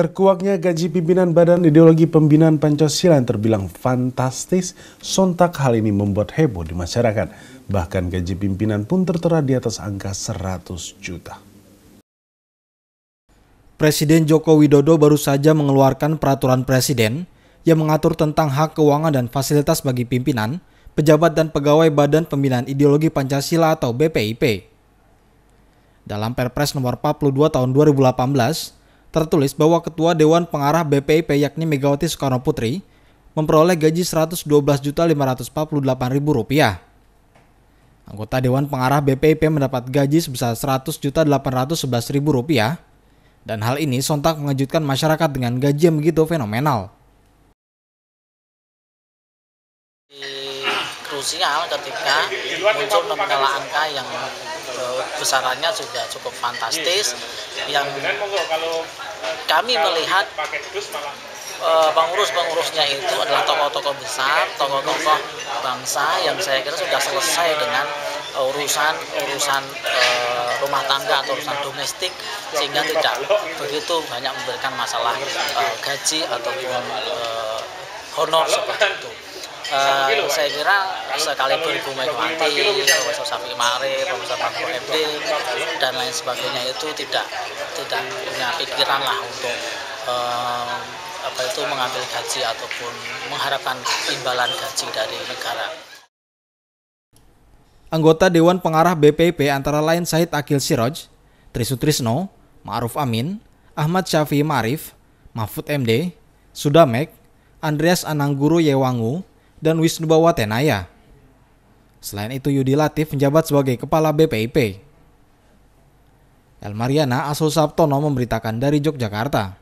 Terkuaknya gaji pimpinan Badan Ideologi Pembinaan Pancasila yang terbilang fantastis, sontak hal ini membuat heboh di masyarakat. Bahkan gaji pimpinan pun tertera di atas angka 100 juta. Presiden Joko Widodo baru saja mengeluarkan peraturan presiden yang mengatur tentang hak keuangan dan fasilitas bagi pimpinan, pejabat dan pegawai Badan Pembinaan Ideologi Pancasila atau BPIP. Dalam Perpres nomor 42 tahun 2018, tertulis bahwa Ketua Dewan Pengarah BPIP yakni Megawati Soekarno Putri memperoleh gaji Rp112.548.000. Anggota Dewan Pengarah BPIP mendapat gaji sebesar Rp100.811.000 dan hal ini sontak mengejutkan masyarakat dengan gaji yang begitu fenomenal. krusial ketika muncul nominal angka yang besarannya sudah cukup fantastis. Yang kami melihat pengurus-pengurusnya itu adalah tokoh-tokoh besar, tokoh-tokoh bangsa yang saya kira sudah selesai dengan urusan urusan uh, rumah tangga atau urusan domestik sehingga tidak begitu banyak memberikan masalah uh, gaji ataupun uh, honor seperti itu uh, saya kira sekalipun Ibu Megawati, Profesor Safi Mari, Profesor Mahfud MD dan lain sebagainya itu tidak tidak punya pikiran lah untuk uh, apa itu mengambil gaji ataupun mengharapkan imbalan gaji dari negara. Anggota Dewan Pengarah BPIP antara lain Said Akil Siroj, Trisutrisno, Ma'ruf Amin, Ahmad Syafi'i Marif, Mahfud MD, Sudamek, Andreas Anangguru Yewangu, dan Wisnu Bawatenaya. Selain itu Yudi Latif menjabat sebagai Kepala BPIP. El Mariana Asul Sabtono memberitakan dari Yogyakarta.